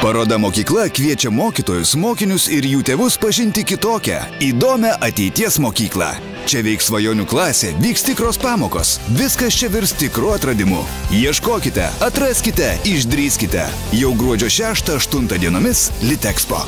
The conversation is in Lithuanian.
Paroda mokykla kviečia mokytojus, mokinius ir jų tėvus pažinti kitokią, įdomią ateities mokyklą. Čia veiks svajonių klasė, vyks tikros pamokos, viskas čia virs tikru atradimu. Ieškokite, atraskite, išdrįskite. Jau gruodžio 6-8 dienomis Litexpo.